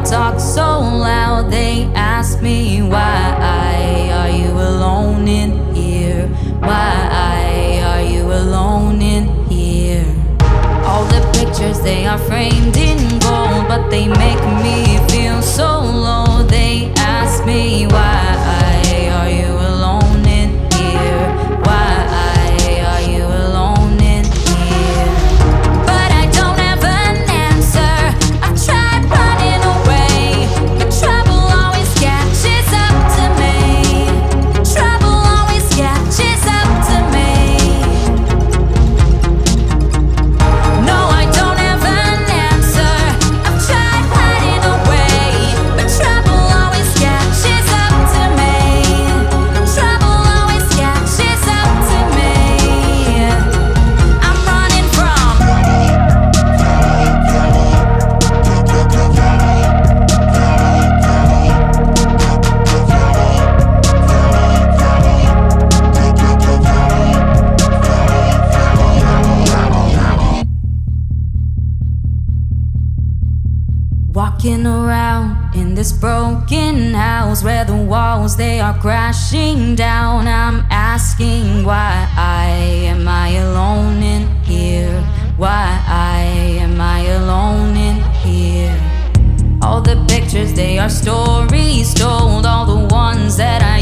talk so loud. They Walking around in this broken house where the walls they are crashing down. I'm asking why I am I alone in here? Why I am I alone in here? All the pictures they are stories told, all the ones that I